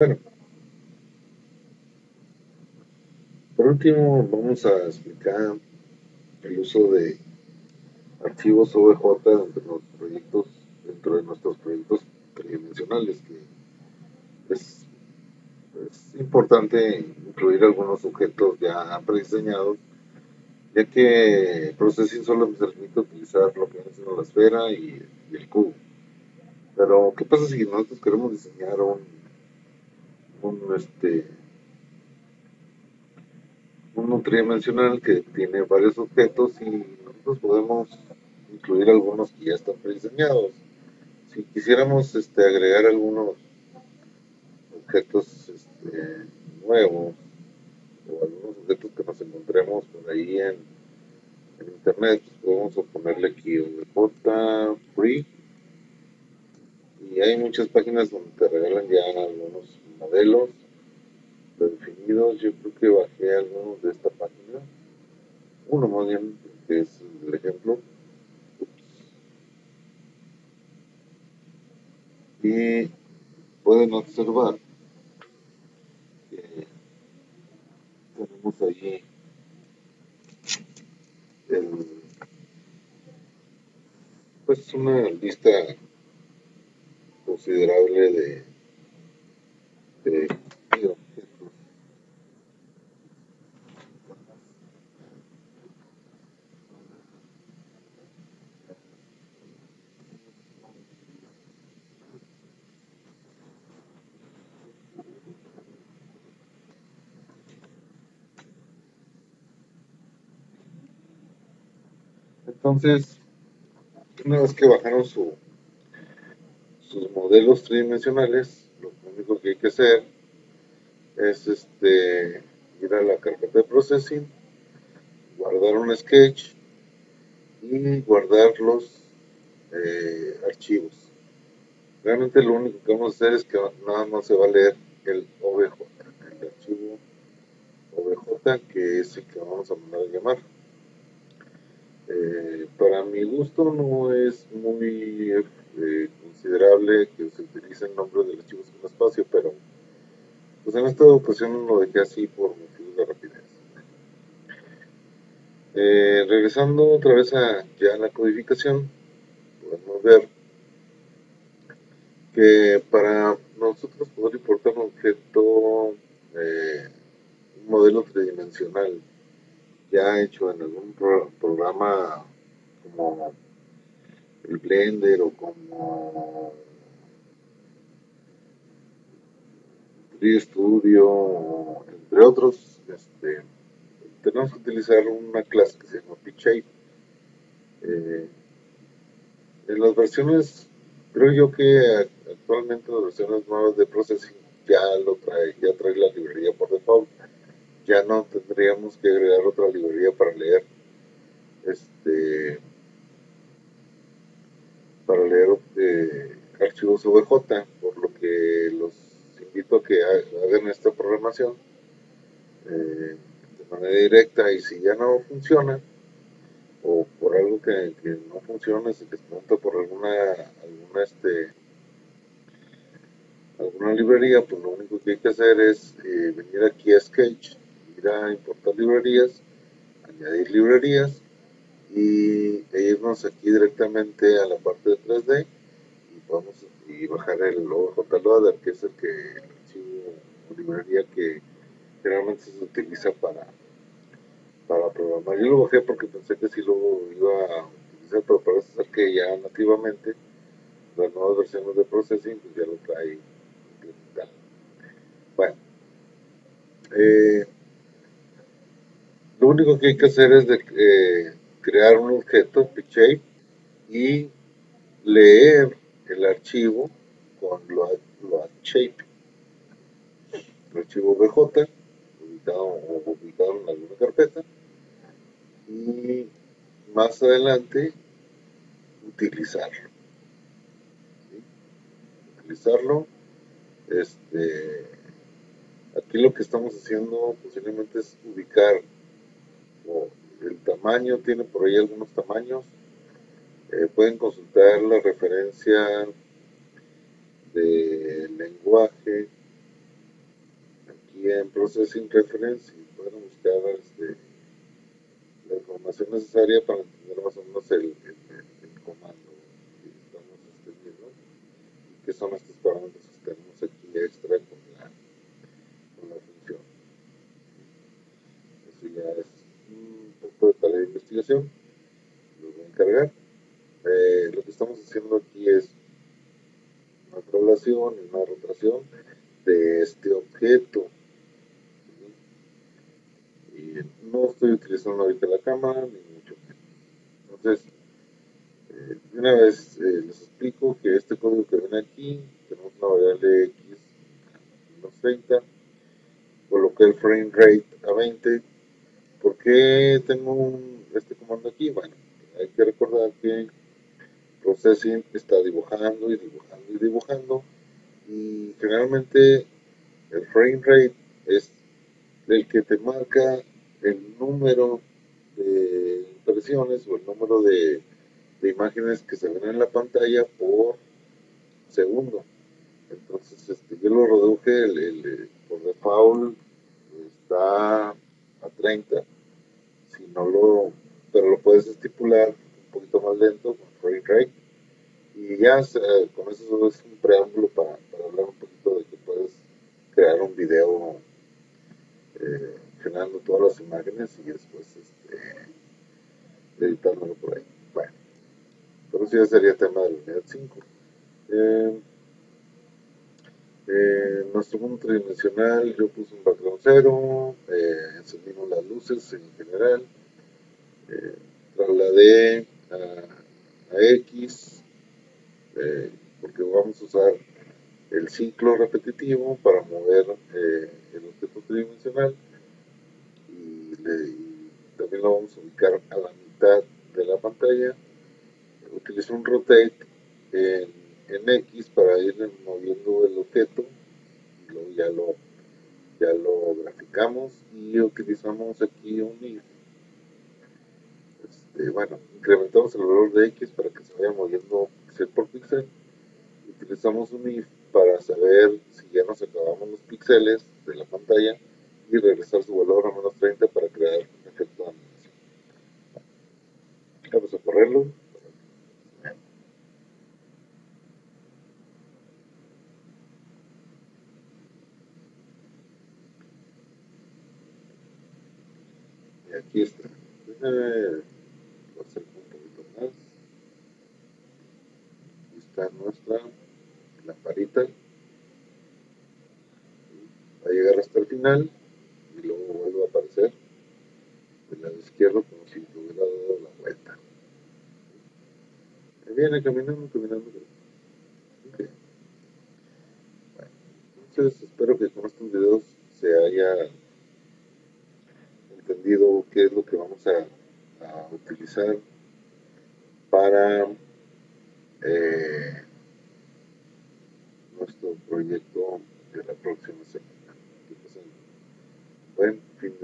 Bueno, por último vamos a explicar el uso de archivos OBJ dentro de, los proyectos, dentro de nuestros proyectos tridimensionales, que es, importante incluir algunos objetos ya prediseñados, ya que Processing solo me permite utilizar lo que es la esfera y, el cubo. Pero, ¿qué pasa si nosotros queremos diseñar un, un este, un tridimensional que tiene varios objetos y nosotros podemos incluir algunos que ya están prediseñados. Si quisiéramos este, agregar algunos objetos este, nuevos o algunos objetos que nos encontremos por ahí en, internet, podemos ponerle aquí OBJ Free y hay muchas páginas donde te regalan ya algunos modelos definidos. Yo creo que bajé algunos de esta página. Uno más bien, que es el ejemplo. Y pueden observar que tenemos allí pues una lista considerable de, de Entonces, una vez que bajaron su, sus modelos tridimensionales, lo único que hay que hacer es este, ir a la carpeta de processing, guardar un sketch y guardar los eh, archivos. Realmente lo único que vamos a hacer es que nada más se va a leer el OBJ, el archivo OBJ que es el que vamos a mandar a llamar. Eh, para mi gusto no es muy eh, considerable que se utilice el nombre del archivo sin espacio, pero pues en esta ocasión lo dejé así por motivos de rapidez. Eh, regresando otra vez a ya la codificación, podemos ver que para nosotros poder importar un objeto, un modelo tridimensional ya hecho en algún programa como el Blender o como 3 Studio, entre otros, este, tenemos que utilizar una clase que se llama PitchShape. Eh, en las versiones, creo yo que actualmente las versiones nuevas de Processing ya lo trae, ya trae la librería por default ya no tendríamos que agregar otra librería para leer este para leer archivos VJ, por lo que los invito a que hagan esta programación eh, de manera directa y si ya no funciona o por algo que, no funciona, les pregunta por alguna alguna este alguna librería, pues lo único que hay que hacer es eh, venir aquí a Sketch ir a importar librerías, añadir librerías y irnos aquí directamente a la parte de 3D y podemos y bajar el OJLoader que es el que el librería que generalmente se utiliza para para programar. Yo lo bajé porque pensé que si luego iba a utilizar, pero parece ser que ya nativamente las nuevas versiones de Processing pues ya lo trae Bueno, eh, lo único que hay que hacer es de, crear un objeto, PicShape, y leer el archivo con shape el archivo BJ, ubicado, ubicado en alguna carpeta, y más adelante utilizarlo. Utilizarlo, este, aquí lo que estamos haciendo posiblemente es ubicar tamaño, tiene por ahí algunos tamaños. Eh, pueden consultar la referencia de lenguaje en Processing Reference y pueden buscar este, la información necesaria para entender más o menos el, comando que estamos viendo y qué son estos parámetros que tenemos aquí extra con la, con la función. Eso ya es un poco de tarea de investigación. Voy. Eh, lo que estamos haciendo aquí es una traslación y una rotación de este objeto. Y no estoy utilizando ahorita la cámara, ni mucho menos. Entonces, eh, una vez eh, les explico que este código que ven aquí, tenemos una variable x menos 30, coloqué el frame rate a 20. ¿Por qué tengo este comando aquí? Bueno, hay que recordar que Processing está dibujando y dibujando y dibujando y generalmente el frame rate es el que te marca el número de impresiones o el número de, imágenes que se ven en la pantalla por segundo. Entonces, este, yo lo reduje, el, por default está a 30. Si no lo, pero lo puedes estipular un poquito más lento con frame rate. Y ya con eso es un preámbulo para, para hablar un poquito de que puedes crear un video eh, generando todas las imágenes y después este, editándolo por ahí. Bueno, pero eso ya sería tema del unidad 5. Eh, eh, nuestro mundo tridimensional, yo puse un background cero, eh, encendimos las luces en general, eh, trasladé a, a X, eh, porque vamos a usar el ciclo repetitivo para mover el objeto tridimensional y, también lo vamos a ubicar a la mitad de la pantalla. Utilizo un rotate en, X para ir moviendo y ya lo, ya lo graficamos y utilizamos aquí un if. Este, bueno, incrementamos el valor de X para que se vaya moviendo píxel por píxel. Utilizamos un if para saber si ya nos acabamos los píxeles de la pantalla y regresar su valor a menos 30 para crear un efecto de animación. Vamos a correrlo. Y aquí está. Déjame hacer un poquito más. Aquí está nuestra lamparita va a llegar hasta el final y luego vuelve a aparecer del lado izquierdo como si hubiera dado la vuelta viene caminando, caminando okay. bueno, entonces espero que con estos videos se haya qué es lo que vamos a, utilizar para eh, nuestro proyecto de la próxima semana. Buen fin